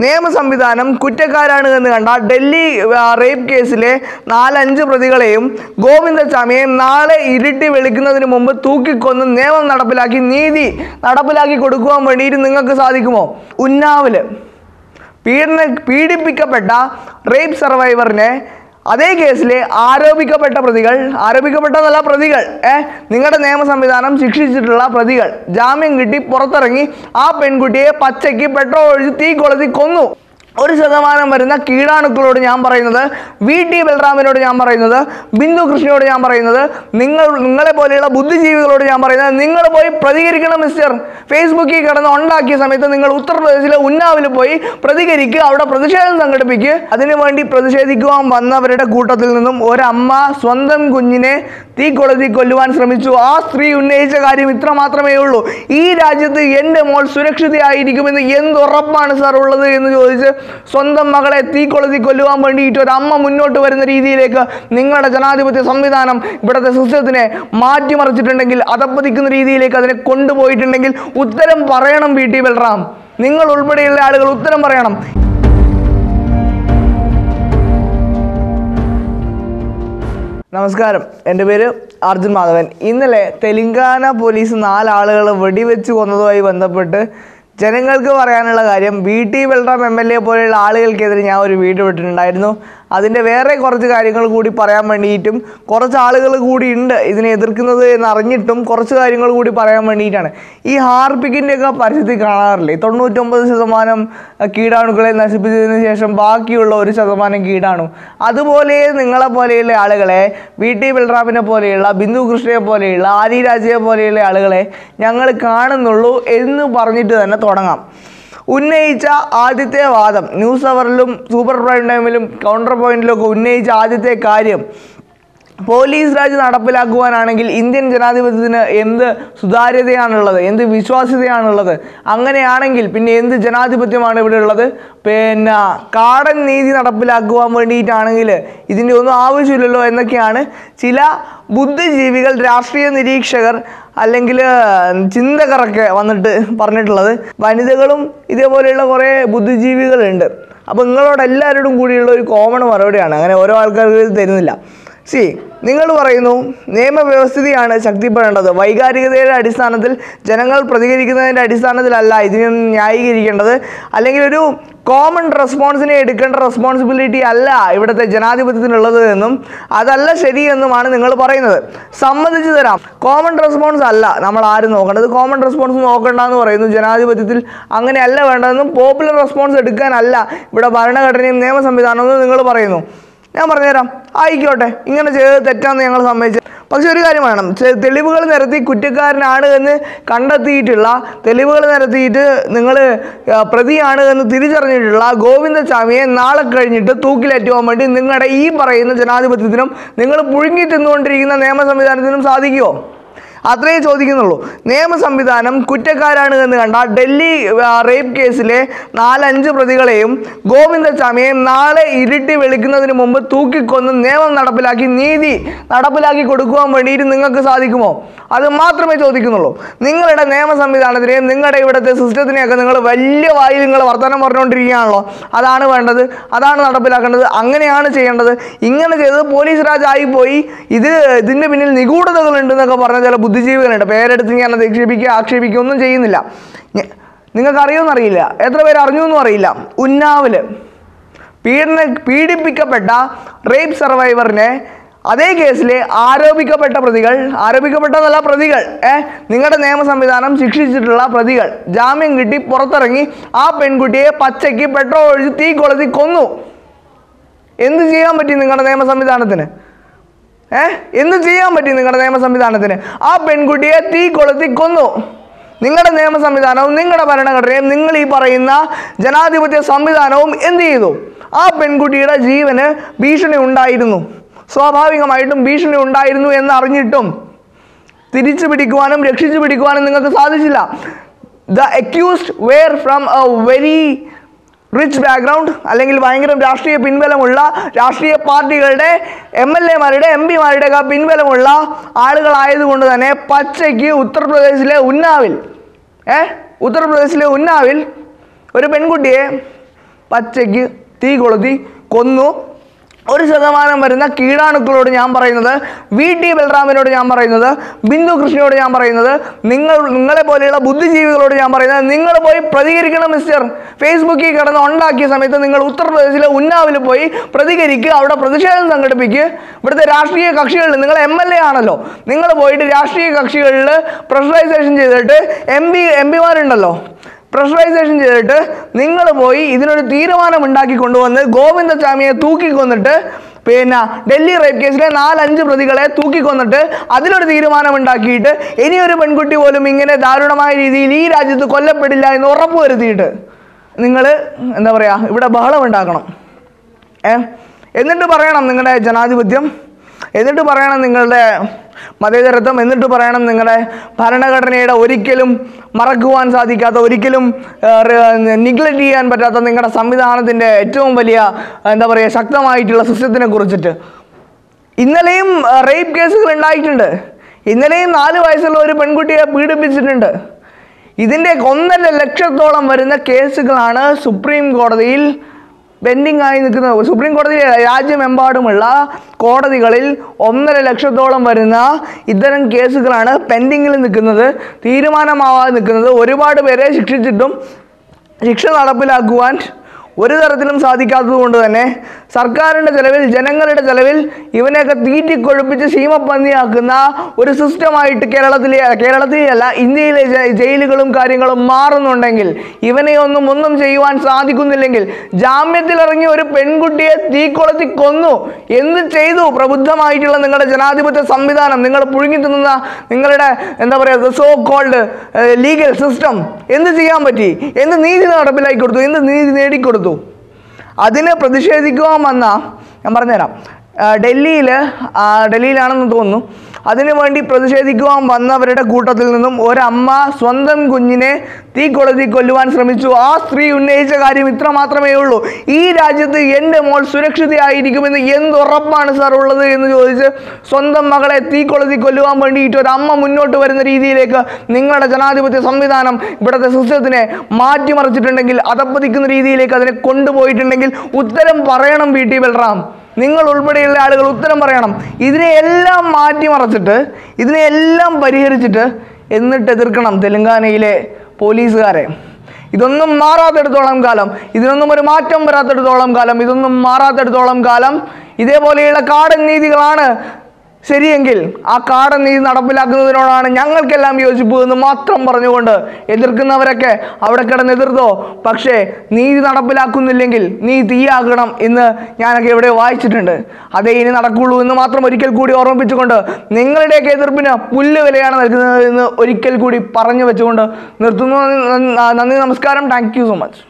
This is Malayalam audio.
നിയമ സംവിധാനം കുറ്റക്കാരാണ് എന്ന് കണ്ട ഡൽഹി റേപ്പ് കേസിലെ നാലഞ്ച് പ്രതികളെയും ഗോവിന്ദസ്വാമിയെയും നാളെ ഇരുട്ടി വെളുക്കുന്നതിന് മുമ്പ് തൂക്കിക്കൊന്ന് നിയമം നടപ്പിലാക്കി നീതി നടപ്പിലാക്കി കൊടുക്കുവാൻ വേണ്ടിയിട്ട് നിങ്ങൾക്ക് സാധിക്കുമോ? ഉന്നാവിൽ. പീഡന പീഡിപ്പിക്കപ്പെട്ട റേപ്പ് സർവൈവറിനെ അതേ കേസിലെ ആരോപിക്കപ്പെട്ട പ്രതികൾ ആരോപിക്കപ്പെട്ടതല്ല പ്രതികൾ ഏ? നിങ്ങളുടെ നിയമ സംവിധാനം ശിക്ഷിച്ചിട്ടുള്ള പ്രതികൾ. ജാമ്യം കിട്ടി പുറത്തിറങ്ങി ആ പെൺകുട്ടിയെ പച്ചയ്ക്ക് പെട്രോൾ ഒഴിച്ച് തീ കൊളുത്തി കൊന്നു. ഒരു ശതമാനം വരുന്ന കീടാണുക്കളോട് ഞാൻ പറയുന്നത് വി ടി ബൽറാമിനോട് ഞാൻ പറയുന്നത് ബിന്ദു കൃഷ്ണയോട് ഞാൻ പറയുന്നത് നിങ്ങൾ നിങ്ങളെ പോലെയുള്ള ബുദ്ധിജീവികളോട് ഞാൻ പറയുന്നത് നിങ്ങൾ പോയി പ്രതികരിക്കണം മിസ്റ്റർ. ഫേസ്ബുക്കിൽ കിടന്ന് ഉണ്ടാക്കിയ സമയത്ത് നിങ്ങൾ ഉത്തർപ്രദേശിലെ ഉന്നാവിൽ പോയി പ്രതികരിക്കുക അവിടെ പ്രതിഷേധം സംഘടിപ്പിക്കുക അതിനുവേണ്ടി പ്രതിഷേധിക്കുവാൻ വന്നവരുടെ കൂട്ടത്തിൽ നിന്നും ഒരമ്മ സ്വന്തം കുഞ്ഞിനെ തീ കൊളുത്തി കൊല്ലുവാൻ ശ്രമിച്ചു. ആ സ്ത്രീ ഉന്നയിച്ച കാര്യം ഇത്ര മാത്രമേ ഉള്ളൂ. ഈ രാജ്യത്ത് എന്റെ മോൾ സുരക്ഷിതയായിരിക്കുമെന്ന് എന്തുറപ്പാണ് സാർ ഉള്ളത് എന്ന് ചോദിച്ച് സ്വന്തം മകളെ തീ കൊളുത്തി കൊല്ലുവാൻ വേണ്ടിയിട്ട് ഒരു അമ്മ മുന്നോട്ട് വരുന്ന രീതിയിലേക്ക് നിങ്ങളുടെ ജനാധിപത്യ സംവിധാനം ഇവിടുത്തെ സിസ്റ്റത്തിനെ മാറ്റിമറിച്ചിട്ടുണ്ടെങ്കിൽ അതപ്പതിക്കുന്ന രീതിയിലേക്ക് അതിനെ കൊണ്ടുപോയിട്ടുണ്ടെങ്കിൽ ഉത്തരം പറയണം വി ടി ബൽറാം. നിങ്ങൾ ഉൾപ്പെടെയുള്ള ആളുകൾ ഉത്തരം പറയണം. നമസ്കാരം. എന്റെ പേര് അർജുൻ മാധവൻ. ഇന്നലെ തെലങ്കാന പോലീസ് നാലാളുകൾ വെടിവെച്ച് കൊന്നതുമായി ബന്ധപ്പെട്ട് ജനങ്ങൾക്ക് പറയാനുള്ള കാര്യം V T Balram M L A പോലെയുള്ള ആളുകൾക്കെതിരെ ഞാൻ ഒരു വീഡിയോ ഇട്ടിട്ടുണ്ടായിരുന്നു അതിന്റെ വേറെ കുറച്ച് കാര്യങ്ങൾ കൂടി പറയാൻ വേണ്ടിയിട്ടും കുറച്ച് ആളുകൾ കൂടി ഉണ്ട് ഇതിനെ എതിർക്കുന്നത് എന്നറിഞ്ഞിട്ടും കുറച്ച് കാര്യങ്ങൾ കൂടി പറയാൻ വേണ്ടിയിട്ടാണ്. ഈ ഹാർപ്പിക്കിന്റെയൊക്കെ പരിസ്ഥിതി കാണാറില്ലേ? തൊണ്ണൂറ്റൊമ്പത് ശതമാനം കീടാണുക്കളെ നശിപ്പിച്ചതിന് ശേഷം ബാക്കിയുള്ള ഒരു ശതമാനം കീടാണു. അതുപോലെ നിങ്ങളെ പോലെയുള്ള ആളുകളെ വി ടി ബൽറാമിനെ പോലെയുള്ള ബിന്ദു കൃഷ്ണയെ പോലെയുള്ള ആരി രാജയെ പോലെയുള്ള ആളുകളെ ഞങ്ങൾ കാണുന്നുള്ളൂ എന്ന് പറഞ്ഞിട്ട് തന്നെ തുടങ്ങാം. ഉന്നയിച്ച ആദ്യത്തെ വാദം. ന്യൂസ് അവറിലും സൂപ്പർ പ്രൈം ടൈമിലും കൗണ്ടർ പോയിന്റിലും ഒക്കെ ഉന്നയിച്ച ആദ്യത്തെ കാര്യം പോലീസ് രാജ് നടപ്പിലാക്കുവാനാണെങ്കിൽ ഇന്ത്യൻ ജനാധിപത്യത്തിന് എന്ത് സുതാര്യതയാണുള്ളത് എന്ത് വിശ്വാസ്യതയാണുള്ളത്? അങ്ങനെയാണെങ്കിൽ പിന്നെ എന്ത് ജനാധിപത്യമാണ് ഇവിടെ ഉള്ളത് പിന്നെ കാടൻ നീതി നടപ്പിലാക്കുവാൻ വേണ്ടിയിട്ടാണെങ്കിൽ ഇതിന്റെ ഒന്നും ആവശ്യമില്ലല്ലോ എന്നൊക്കെയാണ് ചില ബുദ്ധിജീവികൾ രാഷ്ട്രീയ നിരീക്ഷകർ അല്ലെങ്കിൽ ചിന്തകരൊക്കെ വന്നിട്ട് പറഞ്ഞിട്ടുള്ളത്. വനിതകളും ഇതേപോലെയുള്ള കുറേ ബുദ്ധിജീവികളുണ്ട്. അപ്പോൾ നിങ്ങളോട് എല്ലാവരോടും കൂടിയുള്ള ഒരു കോമൺ മറുപടിയാണ്. അങ്ങനെ ഓരോ ആൾക്കാർക്ക് തരുന്നില്ല. സി നിങ്ങൾ പറയുന്നു നിയമവ്യവസ്ഥിതിയാണ് ശക്തിപ്പെടേണ്ടത്. വൈകാരികതയുടെ അടിസ്ഥാനത്തിൽ ജനങ്ങൾ പ്രതികരിക്കുന്നതിന്റെ അടിസ്ഥാനത്തിലല്ല ഇതിനെ ന്യായീകരിക്കേണ്ടത്. അല്ലെങ്കിൽ ഒരു കോമൺ റെസ്പോൺസിനെ എടുക്കേണ്ട റെസ്പോൺസിബിലിറ്റി അല്ല ഇവിടുത്തെ ജനാധിപത്യത്തിനുള്ളത് എന്നും അതല്ല ശരിയെന്നുമാണ് നിങ്ങൾ പറയുന്നത്. സമ്മതിച്ചു തരാം. കോമൺ റെസ്പോൺസ് അല്ല നമ്മൾ ആരും നോക്കേണ്ടത്. കോമൺ റെസ്പോൺസ് നോക്കണ്ട എന്ന് പറയുന്നു ജനാധിപത്യത്തിൽ അങ്ങനെയല്ല വേണ്ടതെന്നും പോപ്പുലർ റെസ്പോൺസ് എടുക്കാനല്ല ഇവിടെ ഭരണഘടനയും നിയമ സംവിധാനവും നിങ്ങൾ പറയുന്നു. ഞാൻ പറഞ്ഞുതരാം. ആയിക്കോട്ടെ ഇങ്ങനെ ചെയ്ത് തെറ്റാന്ന് ഞങ്ങൾ സമ്മതിച്ചു. പക്ഷെ ഒരു കാര്യം വേണം. തെളിവുകൾ നിരത്തി കുറ്റക്കാരനാണ് എന്ന് കണ്ടെത്തിയിട്ടുള്ള തെളിവുകൾ നിരത്തിയിട്ട് നിങ്ങൾ പ്രതിയാണ് എന്ന് തിരിച്ചറിഞ്ഞിട്ടുള്ള ഗോവിന്ദസ്വാമിയെ നാളെ കഴിഞ്ഞിട്ട് തൂക്കിലേറ്റുവാൻ വേണ്ടി നിങ്ങളുടെ ഈ പറയുന്ന ജനാധിപത്യത്തിനും നിങ്ങൾ പുഴുങ്ങി തിന്നുകൊണ്ടിരിക്കുന്ന നിയമ സംവിധാനത്തിനും സാധിക്കുമോ അത്രേ ചോദിക്കുന്നുള്ളൂ. നിയമ സംവിധാനം കുറ്റക്കാരാണ് എന്ന് കണ്ട ഡൽഹി റേപ്പ് കേസിലെ നാലഞ്ച് പ്രതികളെയും ഗോവിന്ദസ്വാമിയെ നാളെ ഇരുട്ടി വെളുക്കുന്നതിന് മുമ്പ് തൂക്കിക്കൊന്ന് നിയമം നടപ്പിലാക്കി നീതി നടപ്പിലാക്കി കൊടുക്കുവാൻ വേണ്ടിയിട്ട് നിങ്ങൾക്ക് സാധിക്കുമോ? അത് മാത്രമേ ചോദിക്കുന്നുള്ളൂ. നിങ്ങളുടെ നിയമ സംവിധാനത്തിനെയും നിങ്ങളുടെ ഇവിടുത്തെ സിസ്റ്റത്തിനെയൊക്കെ നിങ്ങൾ വലിയ വായിൽ നിങ്ങൾ വർത്തമാനം പറഞ്ഞുകൊണ്ടിരിക്കുകയാണല്ലോ. അതാണ് വേണ്ടത് അതാണ് നടപ്പിലാക്കേണ്ടത് അങ്ങനെയാണ് ചെയ്യേണ്ടത്. ഇങ്ങനെ ചെയ്തത് പോലീസ് രാജായി പോയി. ഇത് ഇതിന്റെ പിന്നിൽ നിഗൂഢതകളുണ്ടെന്നൊക്കെ പറഞ്ഞ ചില ബുദ്ധിജീവികളുണ്ട്. പേരെടുത്ത് ഞാൻ അത് ആക്ഷേപിക്കുക ഒന്നും ചെയ്യുന്നില്ല. നിങ്ങൾക്ക് അറിയുമെന്ന് അറിയില്ല. എത്ര പേര് അറിഞ്ഞു എന്നും അറിയില്ല. ഉന്നാവിൽ പീഡന പീഡിപ്പിക്കപ്പെട്ട റേപ്പ് സർവൈവറിനെ അതേ കേസിലെ ആരോപിക്കപ്പെട്ട പ്രതികൾ ആരോപിക്കപ്പെട്ടതല്ല പ്രതികൾ ഏ നിങ്ങളുടെ നിയമ സംവിധാനം ശിക്ഷിച്ചിട്ടുള്ള പ്രതികൾ. ജാമ്യം കിട്ടി പുറത്തിറങ്ങി ആ പെൺകുട്ടിയെ പച്ചയ്ക്ക് പെട്രോൾ ഒഴിച്ച് തീ കൊളുത്തി കൊന്നു. എന്ത് ചെയ്യാൻ പറ്റി നിങ്ങളുടെ നിയമ സംവിധാനത്തിന്? ഏ? എന്ത് ചെയ്യാൻ പറ്റി നിങ്ങളുടെ നിയമ സംവിധാനത്തിന്. ആ പെൺകുട്ടിയെ തീ കൊളുത്തി കൊന്നു. നിങ്ങളുടെ നിയമ സംവിധാനവും നിങ്ങളുടെ ഭരണഘടനയും നിങ്ങൾ ഈ പറയുന്ന ജനാധിപത്യ സംവിധാനവും എന്ത് ചെയ്തു? ആ പെൺകുട്ടിയുടെ ജീവന് ഭീഷണി ഉണ്ടായിരുന്നു. സ്വാഭാവികമായിട്ടും ഭീഷണി ഉണ്ടായിരുന്നു എന്ന് അറിഞ്ഞിട്ടും തിരിച്ചു പിടിക്കുവാനും രക്ഷിച്ചു പിടിക്കുവാനും നിങ്ങൾക്ക് സാധിച്ചില്ല. The accused were from a very rich background അല്ലെങ്കിൽ ഭയങ്കര രാഷ്ട്രീയ പിൻബലമുള്ള രാഷ്ട്രീയ പാർട്ടികളുടെ എം എൽ എമാരുടെ എം പിമാരുടെ ഒക്കെ പിൻബലമുള്ള ആളുകളായതുകൊണ്ട് തന്നെ പച്ചയ്ക്ക് ഉത്തർപ്രദേശിലെ ഉന്നാവിൽ ഏ? ഉത്തർപ്രദേശിലെ ഉന്നാവിൽ ഒരു പെൺകുട്ടിയെ പച്ചയ്ക്ക് തീ കൊളുത്തി കൊന്നു. ഒരു ശതമാനം വരുന്ന കീടാണുക്കളോട് ഞാൻ പറയുന്നത് വി ടി ബൽറാമിനോട് ഞാൻ പറയുന്നത് ബിന്ദു കൃഷ്ണയോട് ഞാൻ പറയുന്നത് നിങ്ങൾ നിങ്ങളെ പോലെയുള്ള ബുദ്ധിജീവികളോട് ഞാൻ പറയുന്നത് നിങ്ങൾ പോയി പ്രതികരിക്കണം മിസ്റ്റർ. ഫേസ്ബുക്കിൽ കിടന്ന് ഉണ്ടാക്കിയ സമയത്ത് നിങ്ങൾ ഉത്തർപ്രദേശിലെ ഉന്നാവിൽ പോയി പ്രതികരിക്കുക അവിടെ പ്രതിഷേധം സംഘടിപ്പിക്കുക. ഇവിടുത്തെ രാഷ്ട്രീയ കക്ഷികളിൽ നിങ്ങൾ എം എൽ എ ആണല്ലോ. നിങ്ങൾ പോയിട്ട് രാഷ്ട്രീയ കക്ഷികളിൽ പ്രഷറൈസേഷൻ ചെയ്തിട്ട് എം പി എം പിമാരുണ്ടല്ലോ. പ്രഷറൈസേഷൻ ചെയ്തിട്ട് നിങ്ങൾ പോയി ഇതിനൊരു തീരുമാനം ഉണ്ടാക്കി കൊണ്ടുവന്ന് ഗോവിന്ദസ്വാമിയെ തൂക്കിക്കൊന്നിട്ട് പിന്നെ ഡൽഹി റേപ്പ് കേസിലെ നാലഞ്ച് പ്രതികളെ തൂക്കിക്കൊന്നിട്ട് അതിലൊരു തീരുമാനം ഉണ്ടാക്കിയിട്ട് ഇനിയൊരു പെൺകുട്ടി പോലും ഇങ്ങനെ ദാരുണമായ രീതിയിൽ ഈ രാജ്യത്ത് കൊല്ലപ്പെടില്ല എന്ന് ഉറപ്പ് വരുത്തിയിട്ട് നിങ്ങൾ എന്താ പറയുക ഇവിടെ ബഹളം ഉണ്ടാക്കണം ഏ? എന്നിട്ട് പറയണം നിങ്ങളുടെ ജനാധിപത്യം. എന്നിട്ട് പറയണം നിങ്ങളുടെ മതേതരത്വം എന്നിട്ട് പറയണം നിങ്ങളുടെ ഭരണഘടനയുടെ ഒരിക്കലും മറക്കുവാൻ സാധിക്കാത്ത ഒരിക്കലും നിഗ്ലക്റ്റ് ചെയ്യാൻ പറ്റാത്ത നിങ്ങളുടെ സംവിധാനത്തിന്റെ ഏറ്റവും വലിയ എന്താ പറയുക ശക്തമായിട്ടുള്ള സിസ്റ്റത്തിനെ കുറിച്ചിട്ട്. ഇന്നലെയും റേപ്പ് കേസുകൾ ഉണ്ടായിട്ടുണ്ട്. ഇന്നലെയും നാല് വയസ്സുള്ള ഒരു പെൺകുട്ടിയെ പീഡിപ്പിച്ചിട്ടുണ്ട്. ഇതിന്റെ ഒന്നര ലക്ഷത്തോളം വരുന്ന കേസുകളാണ് സുപ്രീം കോടതിയിൽ പെൻഡിങ് ആയി നിൽക്കുന്നത് സുപ്രീം കോടതി രാജ്യമെമ്പാടുമുള്ള കോടതികളിൽ ഒന്നര ലക്ഷത്തോളം വരുന്ന ഇത്തരം കേസുകളാണ് പെൻഡിങ്ങിൽ നിൽക്കുന്നത് തീരുമാനമാവാതെ നിൽക്കുന്നത്. ഒരുപാട് പേരെ ശിക്ഷിച്ചിട്ടും ശിക്ഷ നടപ്പിലാക്കുവാൻ ഒരു തരത്തിലും സാധിക്കാത്തത് കൊണ്ട് തന്നെ സർക്കാരിന്റെ ചെലവിൽ ജനങ്ങളുടെ ചെലവിൽ ഇവനെയൊക്കെ തീറ്റിക്കൊഴുപ്പിച്ച് സീമപ്പന്നിയാക്കുന്ന ഒരു സിസ്റ്റമായിട്ട് കേരളത്തിലെ കേരളത്തിലല്ല ഇന്ത്യയിലെ ജയിലുകളും കാര്യങ്ങളും മാറുന്നുണ്ടെങ്കിൽ ഇവനെ ഒന്നും ഒന്നും ചെയ്യുവാൻ സാധിക്കുന്നില്ലെങ്കിൽ ജാമ്യത്തിലിറങ്ങി ഒരു പെൺകുട്ടിയെ തീക്കൊളത്തി കൊന്നു എന്ത് ചെയ്തു. പ്രബുദ്ധമായിട്ടുള്ള നിങ്ങളുടെ ജനാധിപത്യ സംവിധാനം നിങ്ങൾ പുഴുങ്ങി തിന്നുന്ന നിങ്ങളുടെ എന്താ പറയുക സോ കോൾഡ് ലീഗൽ സിസ്റ്റം എന്ത് ചെയ്യാൻ പറ്റി? എന്ത് നീതി നടപ്പിലാക്കി കൊടുത്തു? എന്ത് നീതി നേടിക്കൊടുത്തു? അതിന് പ്രതിഷേധിക്കുവാൻ വന്ന ഞാൻ പറഞ്ഞുതരാം. ഡൽഹിയിൽ ഡൽഹിയിലാണെന്ന് തോന്നുന്നു അതിനു വേണ്ടി പ്രതിഷേധിക്കുവാൻ വന്നവരുടെ കൂട്ടത്തിൽ നിന്നും ഒരമ്മ സ്വന്തം കുഞ്ഞിനെ തീ കൊളുത്തി കൊല്ലുവാൻ ശ്രമിച്ചു. ആ സ്ത്രീ ഉന്നയിച്ച കാര്യം ഇത്ര മാത്രമേ ഉള്ളൂ. ഈ രാജ്യത്ത് എന്റെ മോൾ സുരക്ഷിതയായിരിക്കുമെന്ന് എന്തുറപ്പാണ് സാർ ഉള്ളത് എന്ന് ചോദിച്ച് സ്വന്തം മകളെ തീ കൊളുത്തി കൊല്ലുവാൻ വേണ്ടിയിട്ട് ഒരു അമ്മ മുന്നോട്ട് വരുന്ന രീതിയിലേക്ക് നിങ്ങളുടെ ജനാധിപത്യ സംവിധാനം ഇവിടുത്തെ സിസ്റ്റത്തിനെ മാറ്റിമറിച്ചിട്ടുണ്ടെങ്കിൽ അതപ്പതിക്കുന്ന രീതിയിലേക്ക് അതിനെ കൊണ്ടുപോയിട്ടുണ്ടെങ്കിൽ ഉത്തരം പറയണം വി ടി ബൽറാം. നിങ്ങൾ ഉൾപ്പെടെയുള്ള ആളുകൾ ഉത്തരം പറയണം. ഇതിനെ എല്ലാം മാറ്റിമറച്ചിട്ട് ഇതിനെ എല്ലാം പരിഹരിച്ചിട്ട് എന്നിട്ട് എതിർക്കണം തെലങ്കാനയിലെ പോലീസുകാരെ. ഇതൊന്നും മാറാത്തെടുത്തോളം കാലം ഇതിനൊന്നും ഒരു മാറ്റം വരാത്തെടുത്തോളം കാലം ഇതൊന്നും മാറാത്തെടുത്തോളം കാലം. ഇതേപോലെയുള്ള കാടൻ നീതികളാണ് ശരിയെങ്കിൽ ആ കാടൻ നീതി നടപ്പിലാക്കുന്നതിനോടാണ് ഞങ്ങൾക്കെല്ലാം യോജിപ്പ് എന്ന് മാത്രം പറഞ്ഞുകൊണ്ട് എതിർക്കുന്നവരൊക്കെ അവിടെ കിടന്ന് എതിർത്തോ. പക്ഷേ നീതി നടപ്പിലാക്കുന്നില്ലെങ്കിൽ നീ തീയാകണം എന്ന് ഞാനൊക്കെ ഇവിടെ വായിച്ചിട്ടുണ്ട്. അതേ ഇനി നടക്കുള്ളൂ എന്ന് മാത്രം ഒരിക്കൽ കൂടി ഓർമ്മിപ്പിച്ചുകൊണ്ട് നിങ്ങളുടെയൊക്കെ എതിർപ്പിന് പുല്ല് വിലയാണ് നൽകുന്നത് എന്ന് ഒരിക്കൽ കൂടി പറഞ്ഞു വെച്ചുകൊണ്ട് നിർത്തുന്നു. നന്ദി നമസ്കാരം. Thank so much